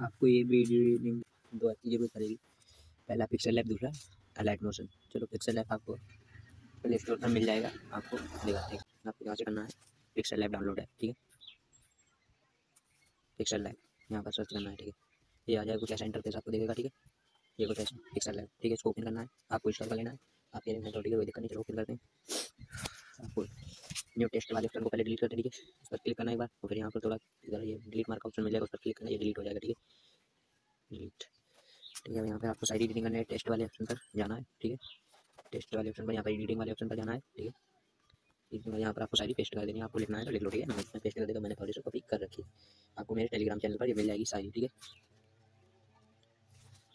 आपको ये वीडियो दो चीज़ें ज़रूरत पड़ेगी पहला पिक्सल लैब दूसरा अलाइट मोशन चलो पिक्सल लैब आपको प्ले स्टोर पर मिल जाएगा। आपको दिखाते हैं। आपको यहाँ से करना है। पिक्सल लैब डाउनलोड है, ठीक है? पिक्सल लैब यहाँ पर सर्च करना है, ठीक है? ये आ जाएगा, कुछ ऐसा इंटरफेस आपको देखेगा, ठीक है? ये कुछ ऐसा पिक्सल लैब ठीक है? इसको ओपन करना है। आपको इंस्टॉल कर लेना है। आप ये ठीक है दिक्कत नहीं, चलो ओपन करते हैं। आपको न्यू टेस्ट वाले ऑप्शन को पहले डिलीट कर है इस पर क्लिक करना एक बार फिर यहाँ पर थोड़ा इधर ये डिलीट मार्क ऑप्शन मिल जाएगा, उस पर क्लिक करना ये डिलीट हो जाएगा, ठीक है? डिलीट ठीक है यहाँ पे आपको साइड एडिटिंग करना है टेस्ट वाले ऑप्शन पर जाना है, ठीक है? टेस्ट वाले ऑप्शन पर, यहाँ पर एडिटिंग वाले ऑप्शन पर जाना है, ठीक है? यहाँ पर आपको सारी पेस्ट कर देनी आपको लिखना है तो लिख लो, ठीक है? मैं पेस्ट कर देगा मैंने थोड़ी सी कॉपी कर रखी है। आपको मेरे टेलीग्राम चैनल पर ये मिल जाएगी सारी, ठीक है?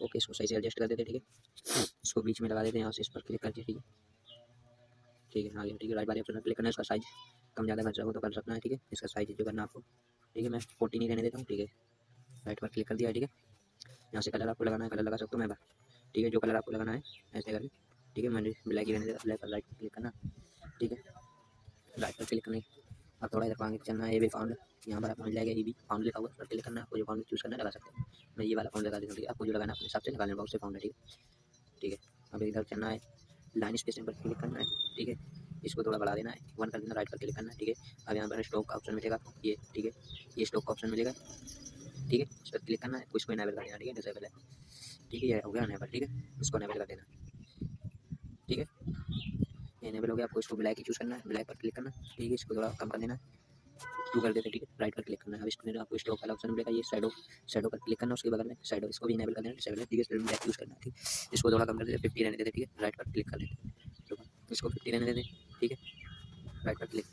ओके इसको सही से एडजस्ट कर देते ठीक है? इसको बीच में लगा देते हैं, यहाँ से इस पर क्लिक करके, ठीक है? ठीक है आगे ठीक है राइट वाले ऑप्शन क्लिक करना है इसका साइज़ कम ज़्यादा कर हो तो कर सकना है, ठीक है, इसका साइज़ जो करना आपको। ठीक है, मैं फोर्टीन ही रहने देता हूँ, ठीक है। राइट पर क्लिक कर दिया, ठीक है। यहाँ से कलर आपको लगाना है कलर लगा सकता हूँ मैं ठीक है, जो कलर आपको लगाना है, ऐसे करके। ठीक है मैंने ब्लैक ही रहने देता ब्लैक पर राइट पर क्लिक करना। ठीक है राइट पर क्लिक करने अब थोड़ा इधर आगे चलना है, ये भी फाउंड यहाँ पर आपको मिल जाएगा, ये भी फाउंड लिखा हुआ क्लिक करना है, आपको जो फाउंड चूज़ करना लगा सकते हैं। मैं ये वाला फाउंड लगा देता हूँ है। आपको जो लगाना अपने हिसाब से लगा लेना उससे फाउंड है, ठीक है। ठीक है, अब इधर चलना है। लाइन स्पेस पर क्लिक करना है, ठीक है? इसको थोड़ा बढ़ा देना है वन कर देना राइट पर क्लिक करना है, ठीक है? अब यहाँ पर स्टॉक का ऑप्शन मिलेगा, ये, ठीक है? ये स्टॉक का ऑप्शन मिलेगा, ठीक है? इस पर क्लिक करना है उसको इनेबल कर देना, ठीक है? डिसेबल है ठीक है? ये हो गया अनेबल ठीक है? उसको इनेबल कर देना, ठीक है? इनेबल हो गया, आपको इसको ब्लैक ही चूज़ करना है ब्लैक पर क्लिक करना, ठीक है? इसको थोड़ा कम कर देना है टू कर देते ठीक है राइट पर क्लिक करना है अब इसमें आपको स्टॉक वाला ऑप्शन मिलेगा ये साइडो साइडो पर क्लिक करना उसके बगल में साइडो इसको भी इनेबल कर देना है ठीक है ब्लैक यूज़ करना है ठीक इसको थोड़ा कम कर देते फिफ्टी रहने देते ठीक है राइट पर क्लिक कर देते इसको फिफ्टी रहने देते ठीक है राइट पर क्लिक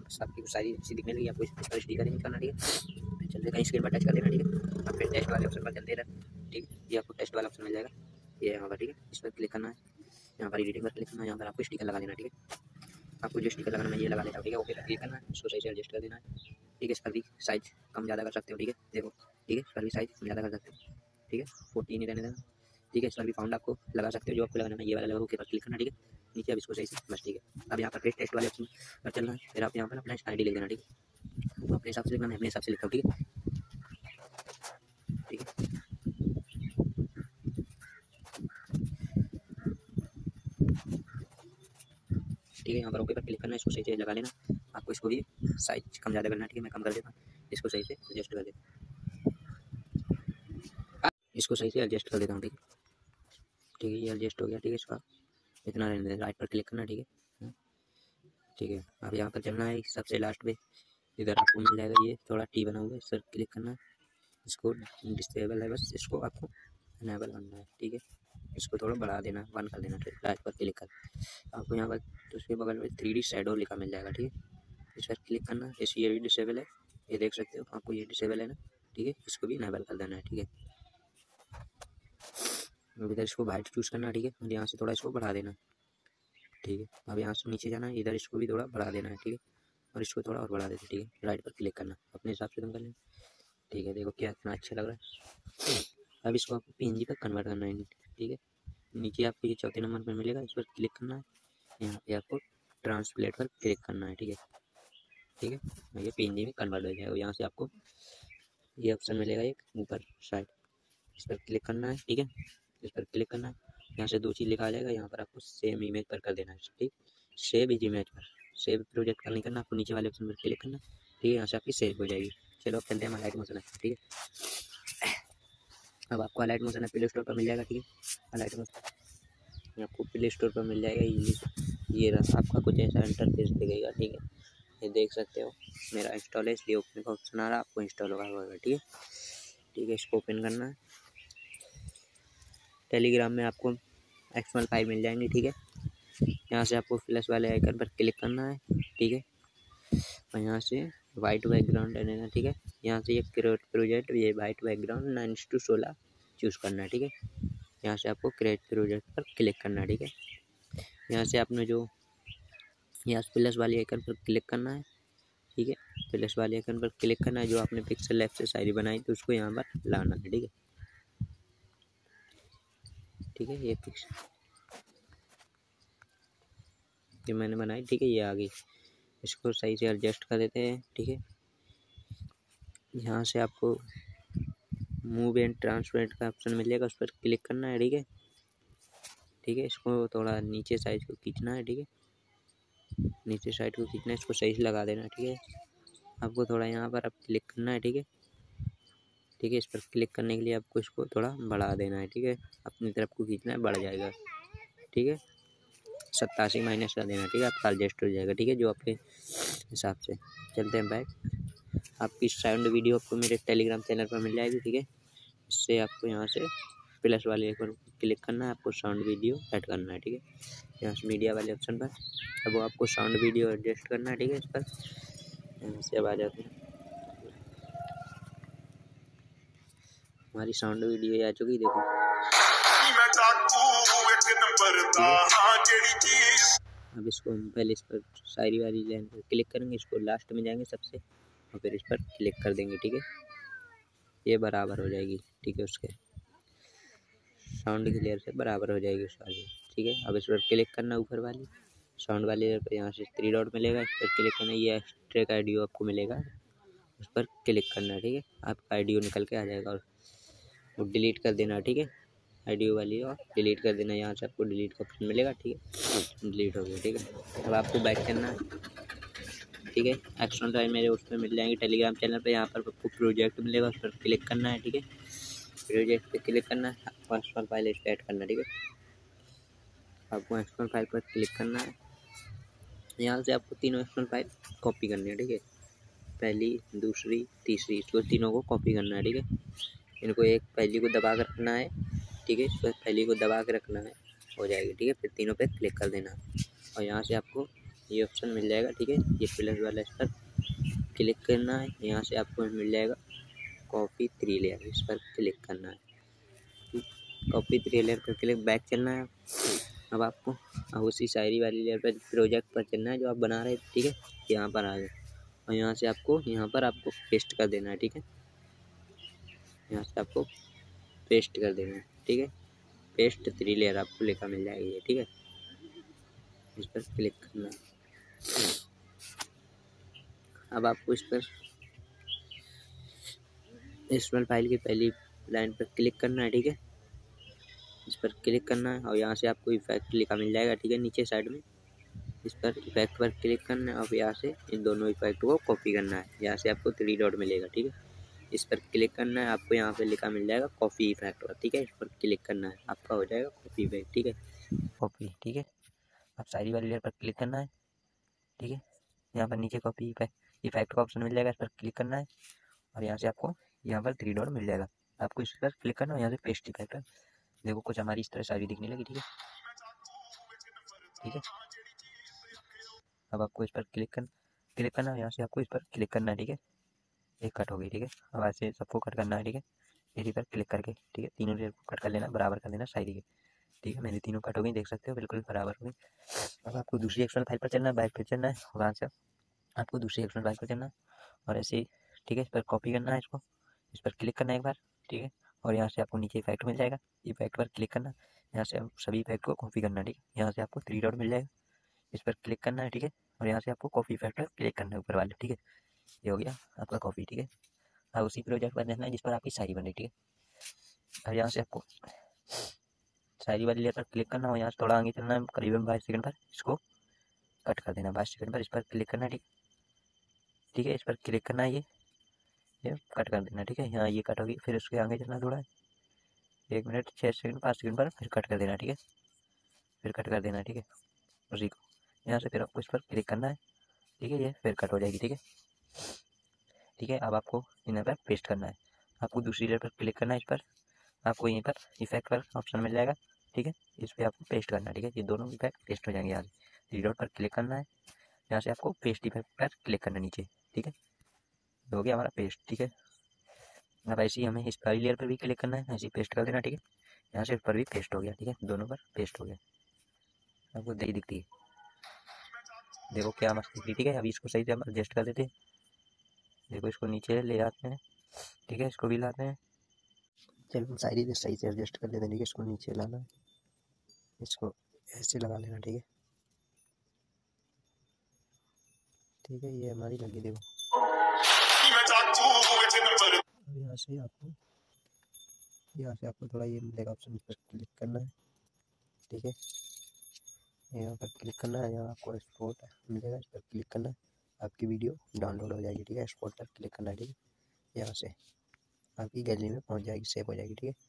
बस आपकी सारी चीज़ दिखने लगी आपको इस पर स्टिकर नहीं करना ठीक है चलते कहीं स्क्रीन पर टच कर देना ठीक है अब फिर टेस्ट वाले ऑप्शन पर चलते रहे ठीक है ये आपको टेस्ट वाला ऑप्शन मिल जाएगा ये यहाँ पर ठीक है इस पर क्लिक करना है यहाँ पर एडिटिंग पर क्लिक करना है यहाँ पर आपको स्टिकर लगा देना ठीक है आपको जो स्टिकर लगाना है ये लगा लेता हूँ, ठीक है? ओके क्लिक करना है इसको सही से एडजस्ट कर देना। है ठीक है, इसका भी साइज़ कम ज़्यादा कर सकते हो, ठीक है? देखो, ठीक है, इसका भी साइज़ कम ज़्यादा कर सकते हो, ठीक है? फोर्टीन ही रहने देना, ठीक है? इसका भी फाउंड आपको लगा सकते हो, जो आपको लगाना है ये वाला लगा ओके पर क्लिक करना, ठीक है? नीचे अब इसको सही से, बस ठीक है। अब यहाँ पर टेस्ट वाले ऑप्शन पर चलना है, फिर आप यहाँ पर अपना आई डी लिख देना, ठीक है? अपने हिसाब से लिखना है अपने हिसाब से लिखता हूँ, ठीक है? ठीक है यहाँ पर ओके पर क्लिक करना, इसको सही से लगा लेना। आपको इसको भी साइज़ कम ज़्यादा करना, ठीक है? मैं कम कर देता हूँ। इसको सही से एडजस्ट कर देता इसको सही से एडजस्ट कर देता हूँ, ठीक है? ठीक है, ये एडजस्ट हो गया, ठीक है इसका? इतना रहने राइट पर क्लिक करना, ठीक है? हाँ। ठीक है, अब यहाँ पर चलना है सबसे लास्ट पे। इधर आपको मिल जाएगा ये, थोड़ा टी बना हुआ है सर क्लिक करना। है इसको डिस्टेबल है, बस इसको आपको इनेबल करना है, ठीक है? इसको थोड़ा बढ़ा देना वन कर देना लाइट पर क्लिक कर आपको यहाँ पर उसके बगल में थ्री डी शेडो लिखा मिल जाएगा, ठीक है? इस पर क्लिक करना इस ये भी डिसेबल है, ये देख सकते हो, आपको ये डिसेबल है ना, ठीक है? इसको भी इनेबल कर देना है, ठीक है? अब इधर इसको वाइट चूज़ करना, ठीक है? और यहाँ से थोड़ा इसको बढ़ा देना, ठीक है? अब यहाँ से नीचे जाना, इधर इसको भी थोड़ा बढ़ा देना है, ठीक है? और इसको थोड़ा और बढ़ा देते ठीक है? राइट पर क्लिक करना, अपने हिसाब से तुम कर लेना, ठीक है? देखो क्या इतना अच्छा लग रहा है। अब इसको आपको पीएनजी पर कन्वर्ट करना है। ठीक है? नीचे आपको ये चौथे नंबर पर मिलेगा, इस पर क्लिक करना है। यहाँ पे आपको ट्रांसलेट पर क्लिक करना है, ठीक है? ठीक है? ये पी में कन्वर्ट हो जाएगा यहाँ से आपको ये ऑप्शन मिलेगा एक ऊपर साइड इस पर क्लिक करना है, ठीक है? इस पर क्लिक करना है। यहाँ से दो चीज़ लिखा जाएगा, यहाँ पर आपको सेम इमेज पर कर देना है, ठीक? सेव इज़ इमेज पर। सेव प्रोजेक्ट पर नहीं करना, आपको नीचे वाले ऑप्शन पर क्लिक करना, ठीक है? यहाँ से आपकी सेव हो जाएगी। चलो, अब चलते हैं लाइट मोशन ठीक है? अब आपको अलाइट मोशन प्ले स्टोर पर मिल जाएगा, ठीक है? अलाइट मोशन आपको प्ले स्टोर पर मिल जाएगा, ये ये रहा आपका कुछ ऐसा इंटरफेस दिखेगा, ठीक है? ये देख सकते हो, मेरा इंस्टॉल है, इसलिए ओपन का ऑप्शन आ रहा है आपको इंस्टॉल होगा ठीक है? ठीक है, इसको ओपन करना है। टेलीग्राम में आपको एक्समल फाइव मिल जाएँगे, ठीक है? यहाँ से आपको प्लस वाले आइकन पर क्लिक करना है, ठीक है? और यहाँ से वाइट बैकग्राउंड लेना ठीक है? यहाँ से ये क्रिएट प्रोजेक्ट ये वाइट बैकग्राउंड नाइन टू सोलह चूज़ करना, ठीक है? यहाँ से आपको क्रिएट प्रोजेक्ट पर क्लिक करना, ठीक है? यहाँ से आपने जो, यहाँ प्लस वाली आइकन पर क्लिक करना है, ठीक है? प्लस वाले आइकन पर क्लिक करना है, जो आपने पिक्सल लेफ़्ट से शायरी बनाई तो उसको यहाँ पर लाना है, ठीक है? ठीक है, ये पिक्स ये मैंने बनाई, ठीक है? ये आ गई। इसको सही से एडजस्ट कर देते हैं, ठीक है? यहाँ से आपको मूव एंड ट्रांसपेरेंट का ऑप्शन मिलेगा, उस पर क्लिक करना है, ठीक है? ठीक है, इसको थोड़ा नीचे साइज़ को खींचना है, ठीक है? नीचे साइड को खींचना है, इसको सही से लगा देना ठीक है? आपको थोड़ा यहाँ पर आप क्लिक करना है, ठीक है? ठीक है, इस पर क्लिक करने के लिए आपको इसको थोड़ा बढ़ा देना है, ठीक है? अपनी तरफ़ को खींचना है, बढ़ जाएगा, ठीक है? सत्तासी माइनस कर देना, ठीक है? आपका एडजस्ट हो जाएगा, ठीक है? जो आपके हिसाब से। चलते हैं बैक आपकी साउंड वीडियो आपको मेरे टेलीग्राम चैनल पर मिल जाएगी, ठीक है? इससे आपको यहाँ से प्लस वाले पर क्लिक करना है, आपको साउंड वीडियो ऐड करना है, ठीक है? यहाँ से मीडिया वाले ऑप्शन पर। अब वो आपको साउंड वीडियो एडजस्ट करना है, ठीक है? इस पर। यहाँ से अब आ जाते हैं। हमारी साउंड वीडियो आ चुकी देखो। अब इसको हम पहले इस पर शायरी वाली लाइन पर क्लिक करेंगे, इसको लास्ट में जाएँगे सबसे, और फिर इस पर क्लिक कर देंगे, ठीक है? ये बराबर हो जाएगी, ठीक है उसके? साउंड क्लियर से बराबर हो जाएगी उस वाली, ठीक है? अब इस पर क्लिक करना ऊपर वाली। साउंड वाले पर यहाँ से थ्री डॉट मिलेगा, इस पर क्लिक करना, ये एक्स्ट्रे का आइडियो आपको मिलेगा। उस पर क्लिक करना, ठीक है? आपका आइडियो निकल के आ जाएगा और डिलीट कर देना, ठीक है? आइडियो वाली और डिलीट कर देना, यहाँ से आपको डिलीट का ऑप्शन मिलेगा, ठीक है? डिलीट हो गया, ठीक है? अब आपको बैक करना है, ठीक है? एक्शन टाइम मेरे उस पर मिल जाएँगे टेलीग्राम चैनल पर यहाँ पर आपको प्रोजेक्ट मिलेगा, उस पर क्लिक करना है, ठीक है? प्रोजेक्ट पर क्लिक करना है आपको एक्सटर्नल फ़ाइल स्टार्ट करना, ठीक है? आपको एक्सटर्नल फ़ाइल पर क्लिक करना है। यहाँ से आपको तीनों एक्सटर्नल फ़ाइल कॉपी करनी है, ठीक है? पहली, दूसरी, तीसरी, इसको तीनों को कॉपी करना है, ठीक है? इनको एक पहली को दबा कर रखना है ठीक है इस पहली को दबा के रखना है, हो जाएगी, ठीक है, फिर तीनों पे क्लिक कर देना और यहाँ से आपको ये ऑप्शन मिल जाएगा, ठीक है, ये प्लस वाला इस पर क्लिक करना है, यहाँ से आपको मिल जाएगा कॉपी थ्री लेयर इस पर क्लिक करना है। कॉपी थ्री लेयर पर क्लिक बैक चलना है। अब आपको, अब उसी शायरी वाली लेयर पर प्रोजेक्ट पर चलना है, जो आप बना रहे हैं ठीक है, यहाँ पर आ जाए और यहाँ से आपको, यहाँ पर आपको पेस्ट कर देना है, ठीक है। यहाँ से आपको पेस्ट कर देना है। ठीक है? पेस्ट थ्री लेयर आपको लिखा मिल जाएगी, ठीक है? इस पर क्लिक करना। अब आपको इस पर एसमल फ़ाइल की पहली लाइन पर क्लिक करना है, ठीक है? इस पर क्लिक करना है और यहाँ से आपको इफ़ेक्ट लिखा मिल जाएगा, ठीक है? नीचे साइड में। इस पर इफ़ेक्ट पर क्लिक करना है और यहाँ से इन दोनों इफ़ेक्ट को कॉपी करना है। यहाँ से आपको थ्री डॉट मिलेगा, ठीक है? इस पर क्लिक करना है, आपको यहाँ पे लिखा मिल जाएगा कॉफ़ी इफ़ेक्ट ठीक है? इस पर क्लिक करना है, आपका हो जाएगा कॉफ़ी इफ़ेक्ट, ठीक है? कॉपी, ठीक है? अब सारी वाली लेयर पर क्लिक करना है, ठीक है? यहाँ पर नीचे कॉपी इफ़ेक्ट का ऑप्शन मिल जाएगा, इस पर क्लिक करना है और यहाँ से आपको यहाँ पर थ्री डॉट मिल जाएगा। आपको इस पर क्लिक करना है यहाँ से पेस्ट इफ़ेक्ट देखो, कुछ हमारी इस तरह सारी दिखने लगी, ठीक है? ठीक है? अब आपको इस पर क्लिक करना क्लिक करना है, यहाँ से आपको इस पर क्लिक करना है, ठीक है? एक कट हो गई, ठीक है? अब ऐसे सबको कट करना है, ठीक है? इसी पर क्लिक करके, ठीक है? तीनों लेयर को कट कर लेना, बराबर कर देना साइड के। ठीक है? मेरी तीनों कट हो गई देख सकते हो, बिल्कुल बराबर हो गई अब आपको दूसरी एक्सटर्नल फ़ाइल पर चलना है बैक पर चलना है वहाँ से। आपको दूसरी एक्सटर्नल फ़ाइल पर चलना है, और ऐसे ठीक है? इस पर कॉपी करना है इसको। इस पर क्लिक करना है एक बार, ठीक है? और यहाँ से आपको नीचे इफ़ेक्ट मिल जाएगा। इफ़ेक्ट पर क्लिक करना, यहाँ से सभी इफ़ेक्ट को कॉपी करना, ठीक है? यहाँ से आपको थ्री डॉट मिल जाएगा। इस पर क्लिक करना है, ठीक है? और यहाँ से आपको कॉपी इफ़ेक्ट पर क्लिक करना है, ऊपर वाले, ठीक है? ये हो गया आपका कॉपी ठीक है? अब उसी प्रोजेक्ट पर देखना है जिस पर आपकी शायरी बनी ठीक है? अब यहाँ से आपको शायरी वाली पर क्लिक करना हो यहाँ से थोड़ा आगे चलना है, करीबन बाईस सेकंड पर इसको कट कर देना बाईस सेकंड पर इस पर क्लिक करना ठीक? ठीक है, इस पर क्लिक करना है ये ये कट कर देना ठीक है? यहाँ ये कट होगी फिर उसके आगे चलना थोड़ा, एक मिनट छः सेकंड, पाँच सेकंड पर फिर कट कर देना ठीक है? फिर कट कर देना ठीक है? उसी को, यहाँ से फिर आपको इस पर क्लिक करना है, ठीक है? ये फिर कट हो जाएगी, ठीक है? ठीक है, अब आपको यहाँ पर पेस्ट करना है। आपको दूसरी लेयर पर क्लिक करना है इस पर। आपको यहीं पर इफ़ेक्ट पर ऑप्शन मिल जाएगा, ठीक है? इस पर आपको पेस्ट करना है, ठीक है? ये दोनों इफ़ेक्ट पेस्ट हो जाएँगे यहाँ से थ्री डॉट पर क्लिक करना है। यहाँ से आपको पेस्ट इफ़ेक्ट पर क्लिक करना नीचे, ठीक है? हो गया हमारा पेस्ट ठीक है? अब ऐसे ही हमें इस पहली लेयर पर भी क्लिक करना है, ऐसे ही पेस्ट कर देना, ठीक है? यहाँ से इस पर भी पेस्ट हो गया, ठीक है? दोनों पर पेस्ट हो गया। आपको दही दिखती है। देखो क्या मस्त दिखती ठीक है? अभी इसको सही से हम एडजस्ट कर देते हैं। देखो इसको नीचे ले आते हैं। ठीक है इसको भी लाते हैं। चलो सारी सही से एडजस्ट कर लेते हैं। ठीक है इसको नीचे लाना इसको ऐसे लगा लेना ठीक है? ठीक है ये हमारी लगी देखो। यहाँ से आपको यहाँ से आपको थोड़ा ये मिलेगा ऑप्शन पर क्लिक करना है। ठीक है? यहाँ पर क्लिक करना है यहाँ आपको एक्सपोर्ट मिलेगा इस पर क्लिक करना है। आपकी वीडियो डाउनलोड हो जाएगी ठीक है? एक्सपोर्ट पर क्लिक करना है ठीक है? यहाँ से आपकी गैलरी में पहुँच जाएगी सेव हो जाएगी ठीक है?